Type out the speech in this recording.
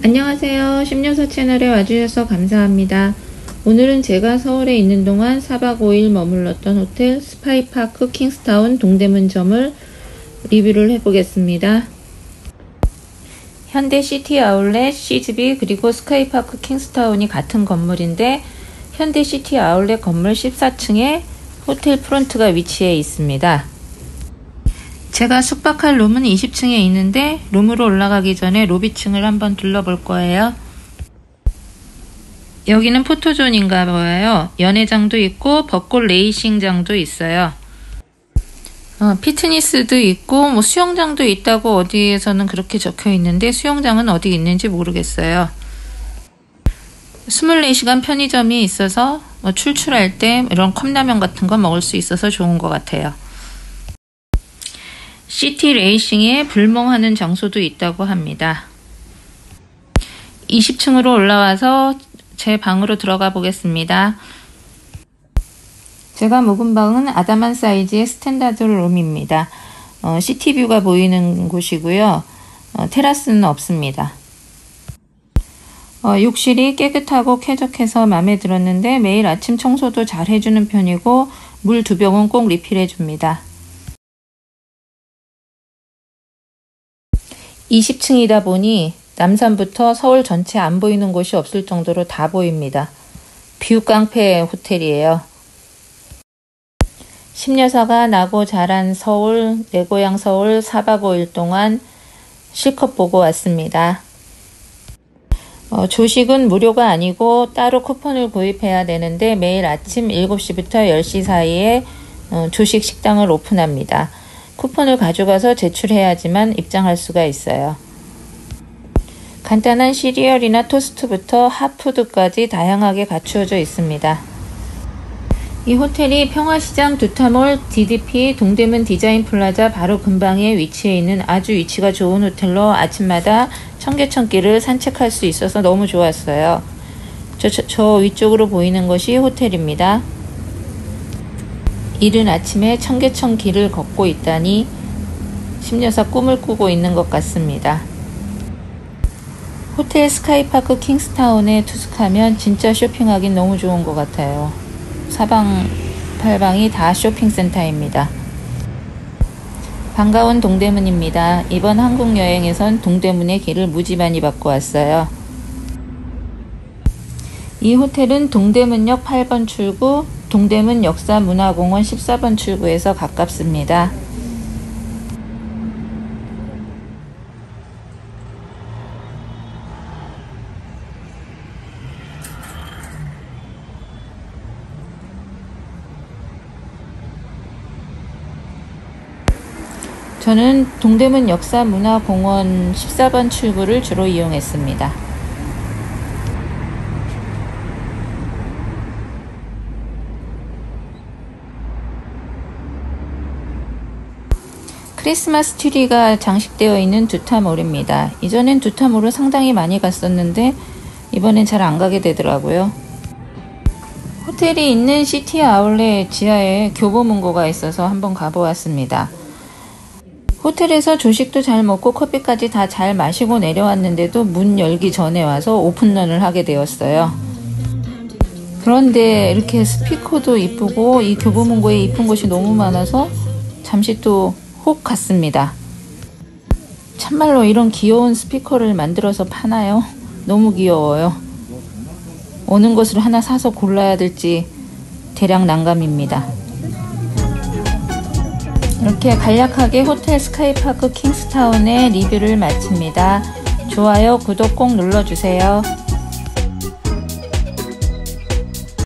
안녕하세요. 심여사 채널에 와주셔서 감사합니다. 오늘은 제가 서울에 있는 동안 4박 5일 머물렀던 호텔 스카이파크 킹스타운 동대문점을 리뷰를 해보겠습니다. 현대 시티 아울렛, CGV 그리고 스카이파크 킹스타운이 같은 건물인데 현대 시티 아울렛 건물 14층에 호텔 프론트가 위치해 있습니다. 제가 숙박할 룸은 20층에 있는데 룸으로 올라가기 전에 로비층을 한번 둘러볼 거예요. 여기는 포토존인가 봐요. 연회장도 있고 벚꽃 레이싱장도 있어요. 어, 피트니스도 있고 뭐 수영장도 있다고 어디에서는 그렇게 적혀 있는데 수영장은 어디 있는지 모르겠어요. 24시간 편의점이 있어서 뭐 출출할 때 이런 컵라면 같은 거 먹을 수 있어서 좋은 것 같아요. 시티 레이싱에 불멍하는 장소도 있다고 합니다. 20층으로 올라와서 제 방으로 들어가 보겠습니다. 제가 묵은 방은 아담한 사이즈의 standard room입니다. 어, city view가 보이는 곳이고요. 어, 테라스는 없습니다. 어, 욕실이 깨끗하고 쾌적해서 마음에 들었는데 매일 아침 청소도 잘 해주는 편이고 물 두 병은 꼭 리필해 줍니다. 20층이다 보니 남산부터 서울 전체 안 보이는 곳이 없을 정도로 다 보입니다. view 깡패 호텔이에요. 심여사가 나고 자란 서울, 내 고향 서울 4박 5일 동안 실컷 보고 왔습니다. 어, 조식은 무료가 아니고 따로 쿠폰을 구입해야 되는데 매일 아침 7시부터 10시 사이에 어, 조식 식당을 오픈합니다. 쿠폰을 가져가서 제출해야지만 입장할 수가 있어요. 간단한 시리얼이나 토스트부터 hot food까지 다양하게 갖추어져 있습니다. 이 호텔이 평화시장 두타몰 DDP 동대문 디자인 플라자 바로 근방에 위치해 있는 아주 위치가 좋은 호텔로 아침마다 청계천길을 산책할 수 있어서 너무 좋았어요. 저, 저, 저 위쪽으로 보이는 것이 호텔입니다. 이른 아침에 청계천 길을 걷고 있다니 심려서 꿈을 꾸고 있는 것 같습니다. 호텔 스카이파크 킹스타운에 투숙하면 진짜 쇼핑하긴 너무 좋은 것 같아요. 사방 팔방이 다 쇼핑센터입니다. 반가운 동대문입니다. 이번 한국 여행에선 동대문의 길을 무지 많이 받고 왔어요. 이 호텔은 동대문역 8번 출구, 동대문 역사문화공원 14번 출구에서 가깝습니다. 저는 동대문 역사문화공원 14번 출구를 주로 이용했습니다. 크리스마스 트리가 장식되어 있는 두타몰입니다. 이전엔 두타몰을 상당히 많이 갔었는데 이번엔 잘 안 가게 되더라고요. 호텔이 있는 시티 아울렛 지하에 교보문고가 있어서 한번 가보았습니다. 호텔에서 조식도 잘 먹고 커피까지 다 잘 마시고 내려왔는데도 문 열기 전에 와서 오픈런을 하게 되었어요. 그런데 이렇게 스피커도 이쁘고 이 교보문고에 이쁜 곳이 너무 많아서 잠시 또 꼭 같습니다. 참말로 이런 귀여운 스피커를 만들어서 파나요? 너무 귀여워요. 오는 것을 하나 사서 골라야 될지 대략 난감입니다. 이렇게 간략하게 호텔 스카이파크 킹스타운의 리뷰를 마칩니다. 좋아요, 구독 꼭 눌러주세요.